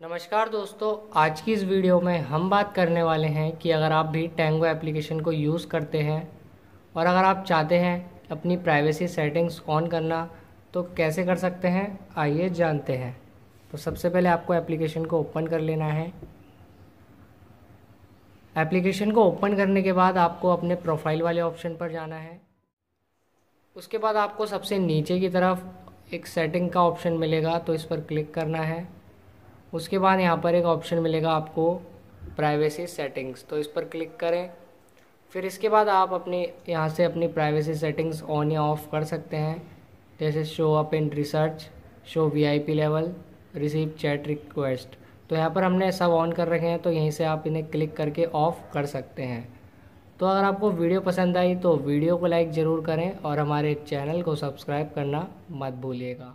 नमस्कार दोस्तों, आज की इस वीडियो में हम बात करने वाले हैं कि अगर आप भी टैंगो एप्लीकेशन को यूज़ करते हैं और अगर आप चाहते हैं अपनी प्राइवेसी सेटिंग्स ऑन करना तो कैसे कर सकते हैं? आइए जानते हैं। तो सबसे पहले आपको एप्लीकेशन को ओपन कर लेना है। एप्लीकेशन को ओपन करने के बाद आपको अपने प्रोफ़ाइल वाले ऑप्शन पर जाना है। उसके बाद आपको सबसे नीचे की तरफ़ एक सेटिंग का ऑप्शन मिलेगा तो इस पर क्लिक करना है। उसके बाद यहाँ पर एक ऑप्शन मिलेगा आपको प्राइवेसी सेटिंग्स तो इस पर क्लिक करें। फिर इसके बाद आप अपनी, यहाँ से अपनी प्राइवेसी सेटिंग्स ऑन या ऑफ़ कर सकते हैं। जैसे show up in research show VIP level receive chat request तो यहाँ पर हमने सब ऑन कर रखे हैं तो यहीं से आप इन्हें क्लिक करके ऑफ़ कर सकते हैं। तो अगर आपको वीडियो पसंद आई तो वीडियो को लाइक ज़रूर करें और हमारे चैनल को सब्सक्राइब करना मत भूलिएगा।